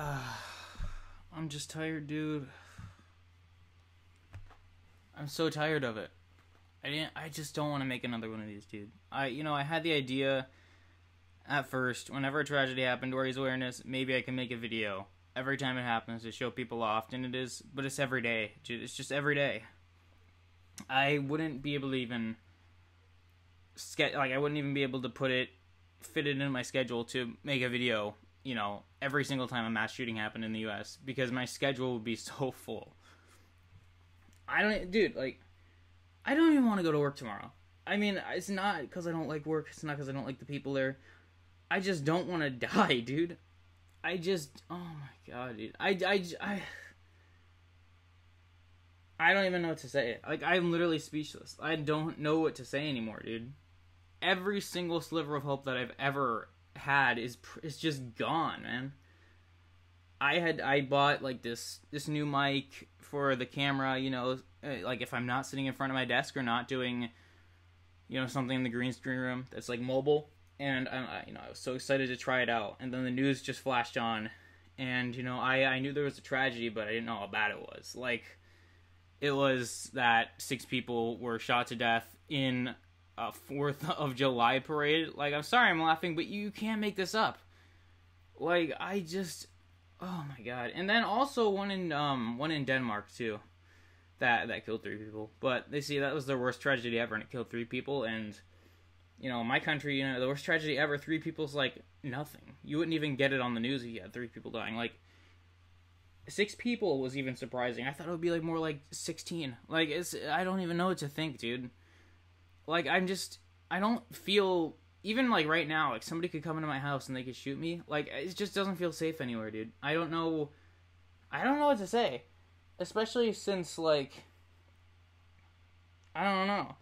I'm just tired, dude. I'm so tired of it. I didn't. I just don't want to make another one of these, dude. I, you know, I had the idea at first. Whenever a tragedy happened, or raise awareness, maybe I can make a video every time it happens to show people off, and it is. But it's every day. dude. It's just every day. I wouldn't be able to even ske- like I wouldn't even be able to put it fit it in my schedule to make a video, you know, every single time a mass shooting happened in the US because my schedule would be so full. I don't dude, like I don't even want to go to work tomorrow. I mean, it's not cuz I don't like work, it's not cuz I don't like the people there. I just don't want to die, dude. I just oh my god, dude. I I I I don't even know what to say. Like I'm literally speechless. I don't know what to say anymore, dude. Every single sliver of hope that I've ever had is is just gone, man. I had I bought like this this new mic for the camera, you know, uh, like if I'm not sitting in front of my desk or not doing you know something in the green screen room that's like mobile and I, you know I was so excited to try it out and then the news just flashed on and you know I I knew there was a tragedy but I didn't know how bad it was. Like it was that six people were shot to death in a Fourth of July parade. Like, I'm sorry, I'm laughing, but you can't make this up. Like, I just, oh my god. And then also one in um one in Denmark too, that that killed three people. But they see that was the worst tragedy ever, and it killed three people. And you know, my country, you know, the worst tragedy ever. Three people's like nothing. You wouldn't even get it on the news if you had three people dying. Like six people was even surprising. I thought it would be like more like sixteen. Like it's I don't even know what to think, dude. Like I'm just I don't feel even like right now like somebody could come into my house and they could shoot me. Like it just doesn't feel safe anywhere, dude. I don't know I don't know what to say. Especially since like I don't know.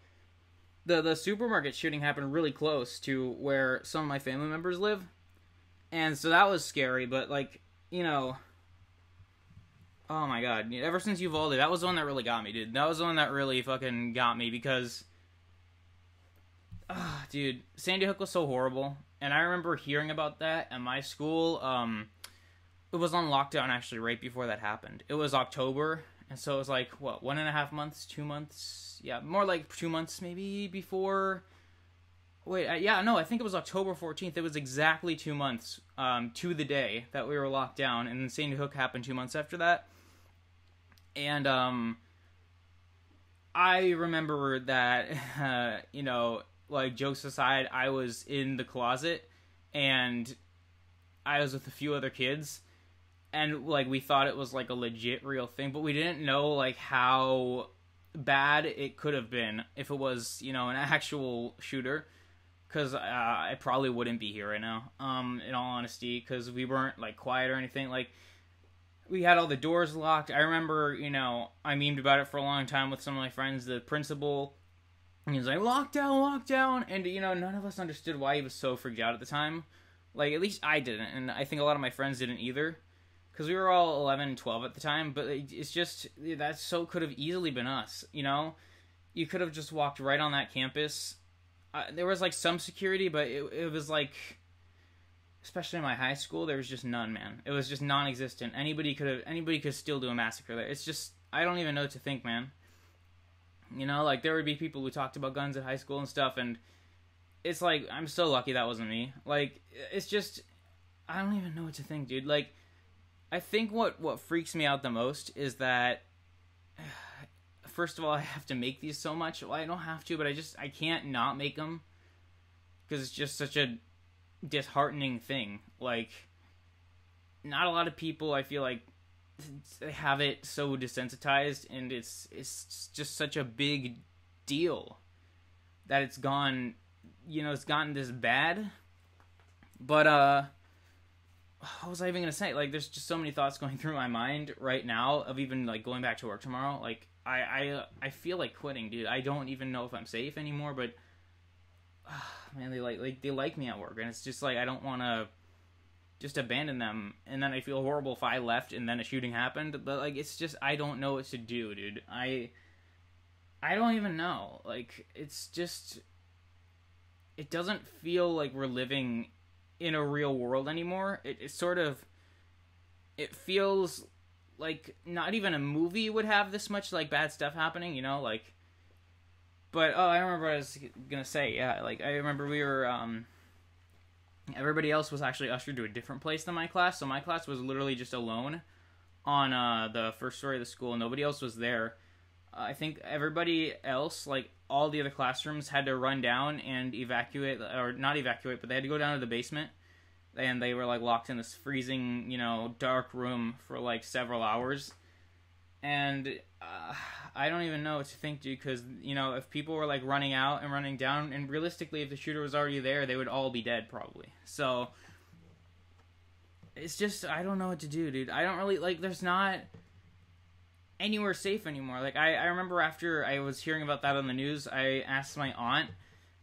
The the supermarket shooting happened really close to where some of my family members live. And so that was scary, but like, you know, Oh my god! Ever since you Uvalde, that was the one that really got me, dude. That was the one that really fucking got me because, ah, dude, Sandy Hook was so horrible, and I remember hearing about that at my school. Um, it was on lockdown actually right before that happened. It was October, and so it was like what one and a half months, two months, yeah, more like two months maybe before. Wait, uh, yeah, no, I think it was October fourteenth. It was exactly two months um, to the day that we were locked down, and then Sandy Hook happened two months after that and um I remember that uh, you know, like jokes aside, I was in the closet and I was with a few other kids and like we thought it was like a legit real thing, but we didn't know like how bad it could have been if it was, you know, an actual shooter cuz uh, I probably wouldn't be here right now. Um in all honesty, cuz we weren't like quiet or anything like we had all the doors locked. I remember, you know, I memed about it for a long time with some of my friends. The principal, he was like, lockdown, lockdown. And, you know, none of us understood why he was so freaked out at the time. Like, at least I didn't. And I think a lot of my friends didn't either. Because we were all 11, 12 at the time. But it's just, that so could have easily been us, you know? You could have just walked right on that campus. Uh, there was, like, some security, but it, it was like especially in my high school, there was just none, man. It was just non-existent. Anybody could have, anybody could still do a massacre there. It's just, I don't even know what to think, man. You know, like there would be people who talked about guns at high school and stuff, and it's like I'm so lucky that wasn't me. Like it's just, I don't even know what to think, dude. Like, I think what what freaks me out the most is that. First of all, I have to make these so much. Well, I don't have to, but I just I can't not make them because it's just such a disheartening thing. Like, not a lot of people, I feel like, have it so desensitized, and it's it's just such a big deal that it's gone. You know, it's gotten this bad. But uh, what was I even gonna say? Like, there's just so many thoughts going through my mind right now of even like going back to work tomorrow. Like, I I I feel like quitting, dude. I don't even know if I'm safe anymore, but man, they like like they like me at work, and it's just like I don't want to just abandon them, and then I feel horrible if I left and then a shooting happened. But like it's just I don't know what to do, dude. I I don't even know. Like it's just it doesn't feel like we're living in a real world anymore. It, it's sort of it feels like not even a movie would have this much like bad stuff happening, you know, like but oh, I remember what I was gonna say. Yeah, like I remember we were um everybody else was actually ushered to a different place than my class, so my class was literally just alone on uh the first story of the school. Nobody else was there. I think everybody else, like all the other classrooms, had to run down and evacuate, or not evacuate, but they had to go down to the basement and they were like locked in this freezing, you know, dark room for like several hours. And uh, I don't even know what to think, dude, because, you know, if people were like running out and running down, and realistically, if the shooter was already there, they would all be dead probably. So it's just, I don't know what to do, dude. I don't really, like, there's not anywhere safe anymore. Like, I, I remember after I was hearing about that on the news, I asked my aunt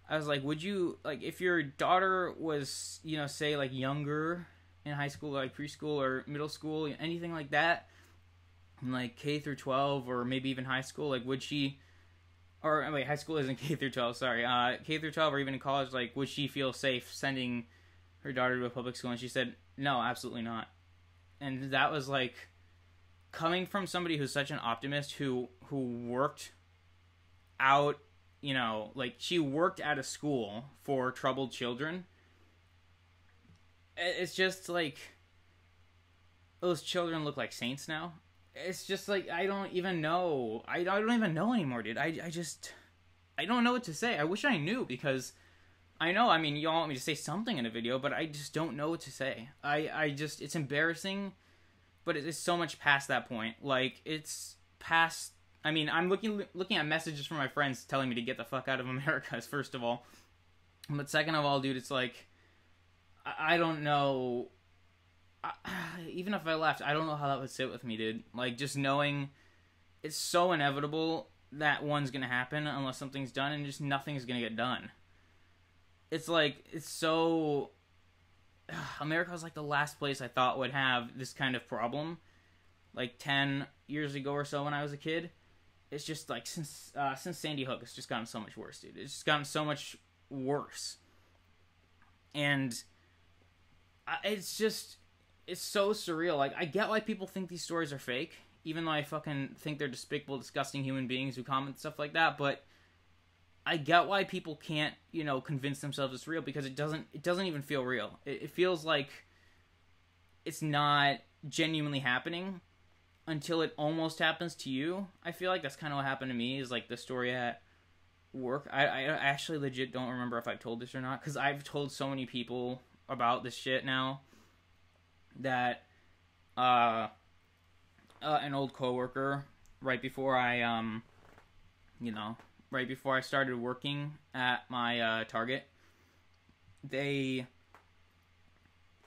I was like, would you like if your daughter was, you know, say like younger in high school, like preschool or middle school, anything like that, like K through twelve or maybe even high school, like would she? Or wait, high school isn't K through twelve. Sorry, uh, K through twelve or even in college, like would she feel safe sending her daughter to a public school? And she said, no, absolutely not. And that was like coming from somebody who's such an optimist who who worked out you know, like she worked at a school for troubled children. It's just like those children look like saints now. It's just like I don't even know. I, I don't even know anymore, dude. I I just I don't know what to say. I wish I knew because I know. I mean, you all want me to say something in a video, but I just don't know what to say. I I just it's embarrassing, but it's so much past that point. Like it's past I mean, I'm looking looking at messages from my friends telling me to get the fuck out of America. First of all, but second of all, dude, it's like I, I don't know. Even if I left, I don't know how that would sit with me, dude. Like just knowing it's so inevitable that one's gonna happen unless something's done, and just nothing's gonna get done. It's like it's so. America was like the last place I thought would have this kind of problem, like ten years ago or so when I was a kid it's just like since uh, since Sandy Hook, it's just gotten so much worse, dude. It's just gotten so much worse, and it's just it's so surreal. Like I get why people think these stories are fake, even though I fucking think they're despicable, disgusting human beings who comment stuff like that. But I get why people can't, you know, convince themselves it's real because it doesn't. It doesn't even feel real. It, it feels like it's not genuinely happening until it almost happens to you. I feel like that's kind of what happened to me. Is like the story at work. I I actually legit don't remember if I've told this or not because I've told so many people about this shit now that uh, uh an old coworker right before I um you know right before I started working at my uh, Target they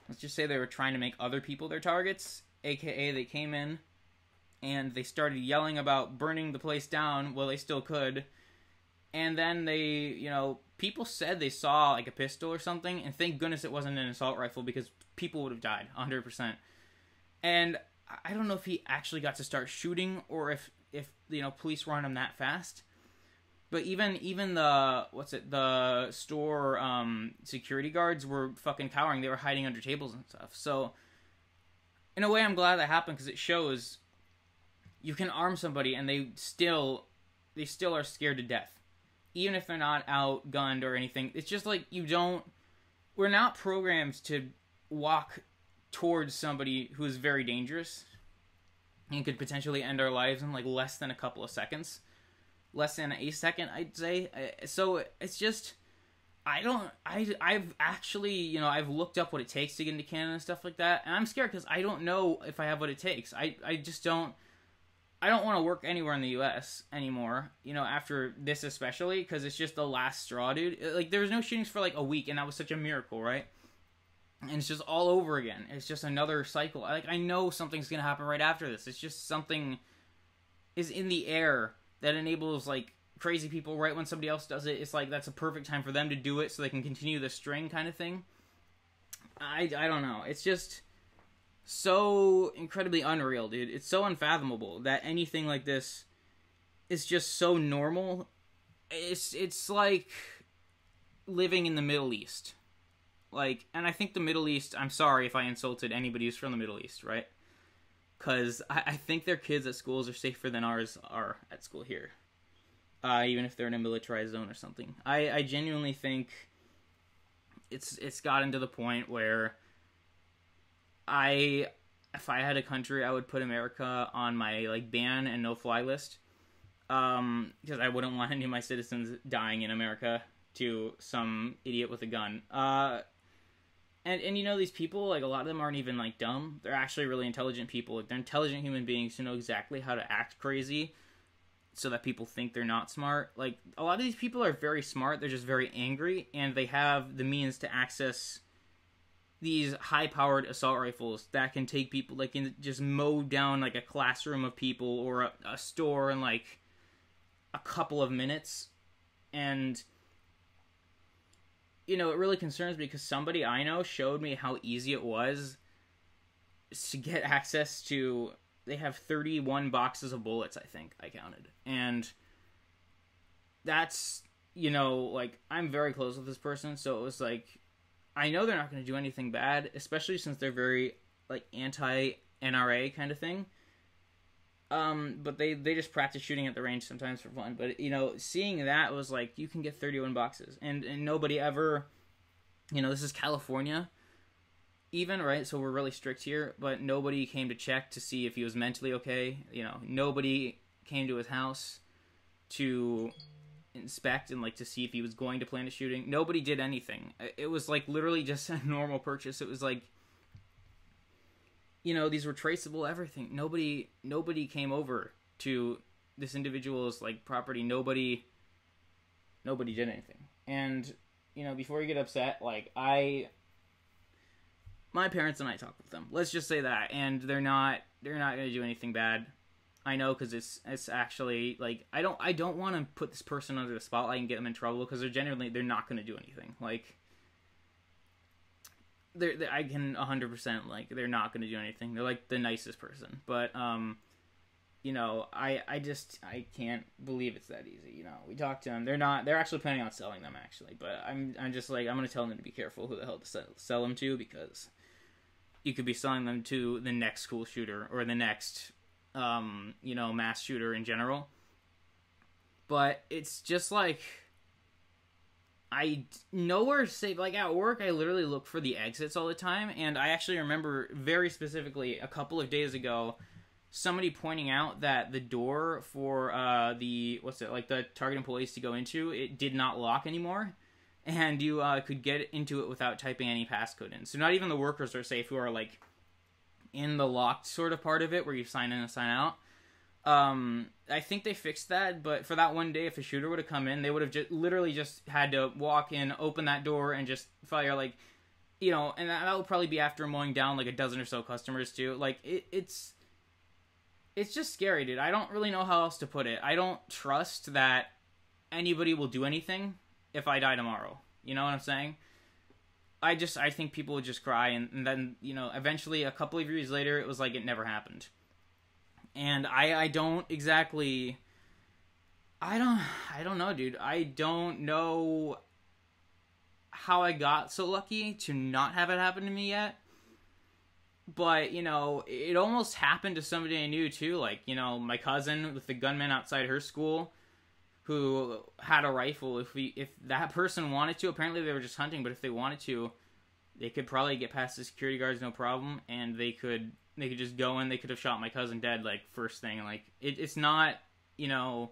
let's just say they were trying to make other people their targets aka they came in and they started yelling about burning the place down. Well, they still could. And then they, you know, people said they saw like a pistol or something, and thank goodness it wasn't an assault rifle because people would have died 100%. And I don't know if he actually got to start shooting or if if you know police were on him that fast. But even even the what's it the store um, security guards were fucking cowering. They were hiding under tables and stuff. So in a way, I'm glad that happened because it shows you can arm somebody and they still they still are scared to death even if they're not outgunned or anything it's just like you don't we're not programmed to walk towards somebody who is very dangerous and could potentially end our lives in like less than a couple of seconds less than a second i'd say uh, so it's just i don't i i've actually you know i've looked up what it takes to get into canada and stuff like that and i'm scared because i don't know if i have what it takes i i just don't I don't want to work anywhere in the U.S. anymore. You know, after this especially, because it's just the last straw, dude. Like there was no shootings for like a week, and that was such a miracle, right? And it's just all over again. It's just another cycle. Like I know something's gonna happen right after this. It's just something is in the air that enables like crazy people right when somebody else does it. It's like that's a perfect time for them to do it, so they can continue the string kind of thing. I I don't know. It's just so incredibly unreal, dude. It's so unfathomable that anything like this is just so normal. It's it's like living in the Middle East. Like, and I think the Middle East, I'm sorry if I insulted anybody who's from the Middle East, right? because I, I think their kids at schools are safer than ours are at school here. Uh, even if they're in a militarized zone or something. I, I genuinely think it's it's gotten to the point where I if I had a country I would put America on my like ban and no fly list. Um, because I wouldn't want any of my citizens dying in America to some idiot with a gun. Uh and and you know these people like a lot of them aren't even like dumb. They're actually really intelligent people. Like, they're intelligent human beings who know exactly how to act crazy so that people think they're not smart. Like a lot of these people are very smart. They're just very angry and they have the means to access these high powered assault rifles that can take people like in just mow down like a classroom of people or a, a store in like a couple of minutes. And you know, it really concerns me because somebody I know showed me how easy it was to get access to. They have 31 boxes of bullets, I think I counted. And that's, you know, like, I'm very close with this person, so it was like, I know they're not going to do anything bad, especially since they're very, like, anti NRA kind of thing. Um, but they they just practice shooting at the range sometimes for fun. But you know, seeing that was like you can get 31 boxes, and and nobody ever, you know, this is California, even right. So we're really strict here, but nobody came to check to see if he was mentally okay. You know, nobody came to his house to inspect and like to see if he was going to plan a shooting. Nobody did anything. It was like literally just a normal purchase. It was like you know these were traceable everything. Nobody nobody came over to this individual's like property. Nobody nobody did anything. And you know before you get upset like i my parents and i talk with them. Let's just say that. And they're not they're not going to do anything bad. I know because it's it's actually like i don't i don't want to put this person under the spotlight and get them in trouble because they're genuinely they're not going to do anything. Like they're, they're I can 100% like they're not going to do anything. They're like the nicest person. But um you know, I I just I can't believe it's that easy, you know. We talked to them. They're not they're actually planning on selling them actually, but I'm I'm just like I'm going to tell them to be careful who the hell to sell, sell them to because you could be selling them to the next school shooter or the next um, you know, mass shooter in general. But it's just like I nowhere safe. Like at work, I literally look for the exits all the time, and I actually remember very specifically a couple of days ago, somebody pointing out that the door for uh, the what's it like the target employees to go into it did not lock anymore, and you uh, could get into it without typing any passcode in. So not even the workers are safe who are like in the locked sort of part of it where you sign in and sign out. Um, I think they fixed that, but for that one day, if a shooter would have come in, they would have just literally just had to walk in, open that door, and just fire like, you know, and that, would probably be after mowing down like a dozen or so customers too. Like it, it's, it's just scary, dude. I don't really know how else to put it. I don't trust that anybody will do anything if I die tomorrow. You know what I'm saying? I just I think people would just cry, and, and then you know, eventually, a couple of years later, it was like it never happened and I I don't exactly I don't I don't know, dude. I don't know how I got so lucky to not have it happen to me yet. But, you know, it almost happened to somebody I knew too, like, you know, my cousin with the gunman outside her school who had a rifle if we if that person wanted to, apparently they were just hunting, but if they wanted to, they could probably get past the security guards no problem and they could they could just go in. They could have shot my cousin dead like first thing. Like it, it's not you know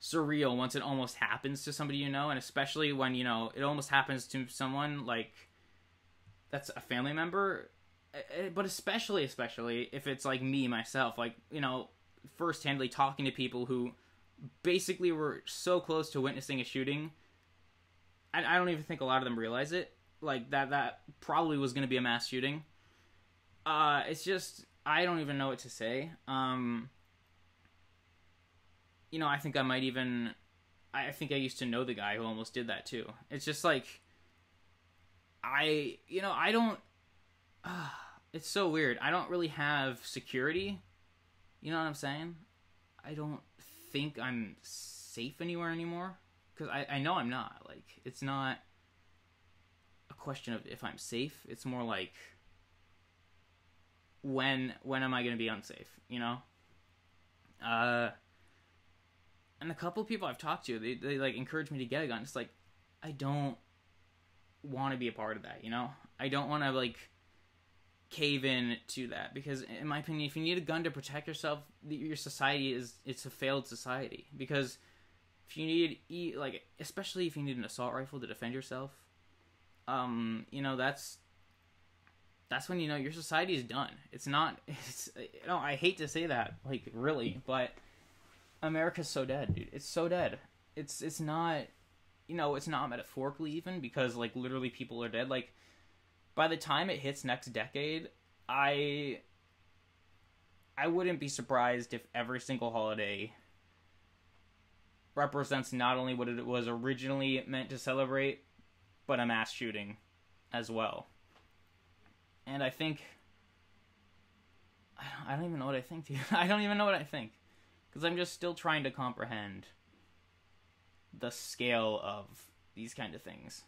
surreal once it almost happens to somebody you know, and especially when you know it almost happens to someone like that's a family member. Eh, eh, but especially, especially if it's like me myself, like you know, first-handly talking to people who basically were so close to witnessing a shooting. I, I don't even think a lot of them realize it. Like that, that probably was going to be a mass shooting uh, it's just I don't even know what to say. Um, you know, I think I might even. I think I used to know the guy who almost did that too. It's just like, I, you know, I don't. Uh, it's so weird. I don't really have security. You know what I'm saying? I don't think I'm safe anywhere anymore because I, I know I'm not. Like, it's not a question of if I'm safe. It's more like when when am I going to be unsafe? You know. Uh. And a couple people I've talked to, they they like encourage me to get a gun. It's like, I don't want to be a part of that. You know, I don't want to like cave in to that because in my opinion if you need a gun to protect yourself your society is it's a failed society because if you need like especially if you need an assault rifle to defend yourself um you know that's that's when you know your society is done. It's not it's you know i hate to say that like really but america's so dead dude. It's so dead. It's it's not you know it's not metaphorically even because like literally people are dead. Like by the time it hits next decade, I I wouldn't be surprised if every single holiday represents not only what it was originally meant to celebrate, but a mass shooting as well. And I think I don't even know what I think. I don't even know what I think because I'm just still trying to comprehend the scale of these kind of things.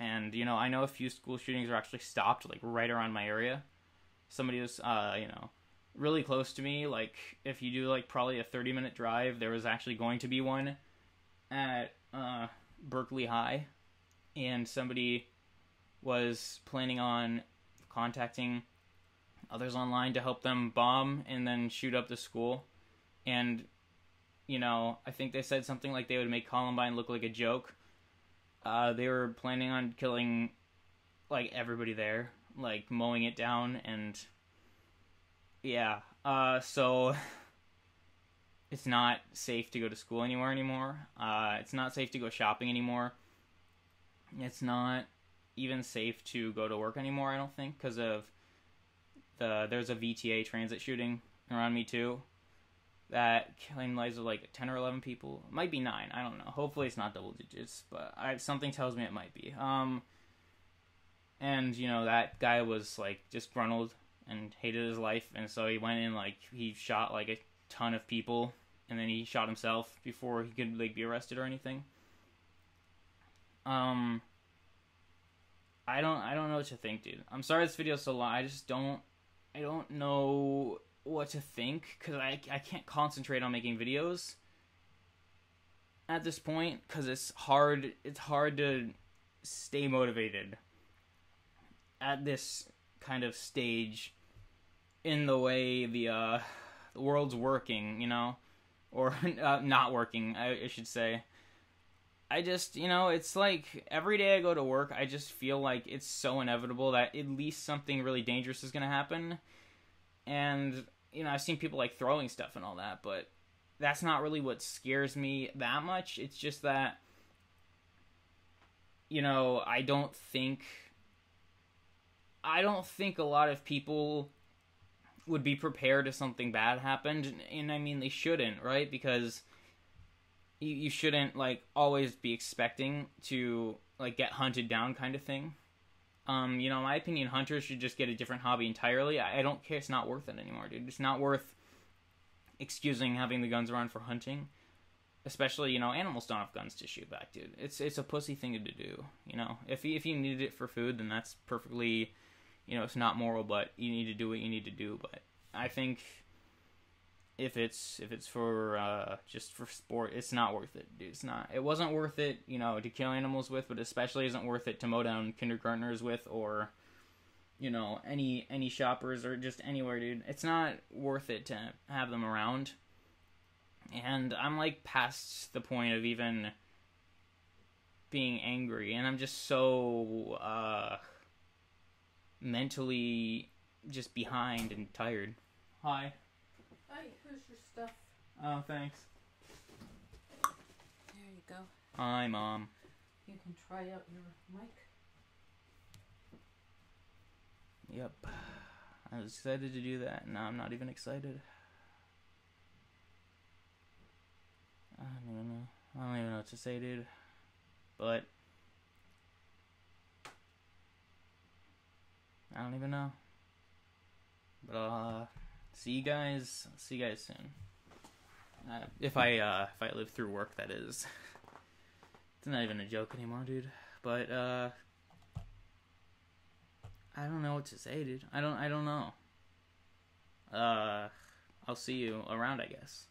And you know, I know a few school shootings are actually stopped like right around my area. Somebody was, uh, you know, really close to me. Like if you do like probably a thirty minute drive, there was actually going to be one at uh, Berkeley High, and somebody was planning on contacting others online to help them bomb and then shoot up the school. And you know, I think they said something like they would make Columbine look like a joke uh, they were planning on killing like everybody there, like mowing it down, and yeah. Uh, so it's not safe to go to school anywhere anymore. Uh, it's not safe to go shopping anymore. It's not even safe to go to work anymore. I don't think because of the there's a VTA transit shooting around me too that claimed lives of like 10 or 11 people. Might be 9. I don't know. Hopefully it's not double digits, but I, something tells me it might be. Um, and, you know, that guy was like disgruntled and hated his life. And so he went in, like, he shot like a ton of people. And then he shot himself before he could like be arrested or anything. Um, I don't, I don't know what to think, dude. I'm sorry this video's so long. I just don't, I don't know what to think because I, I can't concentrate on making videos at this point because it's hard it's hard to stay motivated at this kind of stage in the way the uh the world's working you know or uh, not working I, I should say I just, you know, it's like every day I go to work, I just feel like it's so inevitable that at least something really dangerous is going to happen. And you know, I've seen people like throwing stuff and all that, but that's not really what scares me that much. It's just that, you know, I don't think, I don't think a lot of people would be prepared if something bad happened, and, I mean they shouldn't, right? Because you, you shouldn't like always be expecting to like get hunted down, kind of thing. Um, you know, in my opinion, hunters should just get a different hobby entirely. I, I don't care. It's not worth it anymore, dude. It's not worth excusing having the guns around for hunting. Especially, you know, animals don't have guns to shoot back, dude. It's it's a pussy thing to do. You know, if if you needed it for food, then that's perfectly, you know, it's not moral, but you need to do what you need to do. But I think if it's if it's for uh, just for sport, it's not worth it, dude. It's not. It wasn't worth it, you know, to kill animals with, but especially isn't worth it to mow down kindergartners with, or you know, any any shoppers or just anywhere, dude. It's not worth it to have them around. And I'm like past the point of even being angry, and I'm just so uh, mentally just behind and tired. Hi. Stuff. Oh, thanks. There you go. Hi, Mom. You can try out your mic. Yep. I was excited to do that. Now I'm not even excited. I don't even know. I don't even know what to say, dude. But I don't even know. But uh see you guys. See you guys soon. Uh, if I uh, if I live through work, that is. It's not even a joke anymore, dude. But uh, I don't know what to say, dude. I don't I don't know. Uh I'll see you around, I guess.